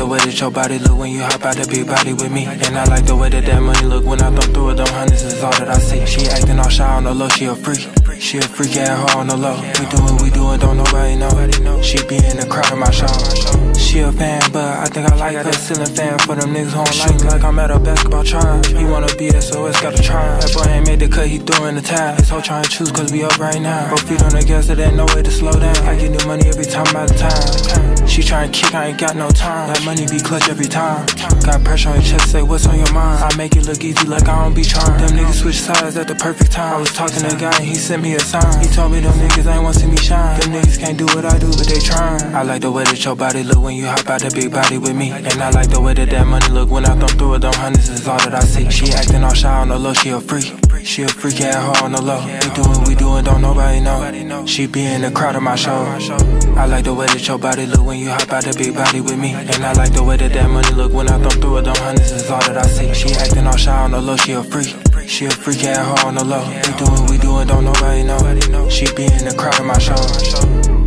the way that your body look when you hop out the big body with me. And I like the way that that money look when I throw through it. Them hundreds is all that I see. She acting all shy on the low, she a freak. She a freak at her on the low. We do what we do and don't nobody know. She be in the crowd of my show. She a fan, but I think I like her. Ceiling fan for them niggas who don't like me. Like I'm at a basketball trial. He wanna be SOS, gotta try. That boy ain't cut, he doing the time. His whole trying to choose cause we up right now. Both feet on the gas, there ain't no way to slow down. I get new money every time I'm out of time. She tryna kick, I ain't got no time. That money be clutch every time. Got pressure on your chest, say what's on your mind. I make it look easy like I don't be trying. Them at the perfect time. I was talking to a guy and he sent me a sign. He told me them niggas ain't want to see me shine. Them niggas can't do what I do, but they trying. I like the way that your body look when you hop out the big body with me. And I like the way that that money look when I throw through it. Them hundreds is all that I see. She acting all shy on the low, she a freak. She a freak at her on the low. We do what we do and don't nobody know. She be in the crowd of my show. I like the way that your body look when you hop out the big body with me. And I like the way that that money look when I throw through it. Them hundreds is all that I see. She acting all shy on the low, she a freak. She a freak at her on the low. We do what we do and don't nobody know. She be in the crowd of my show.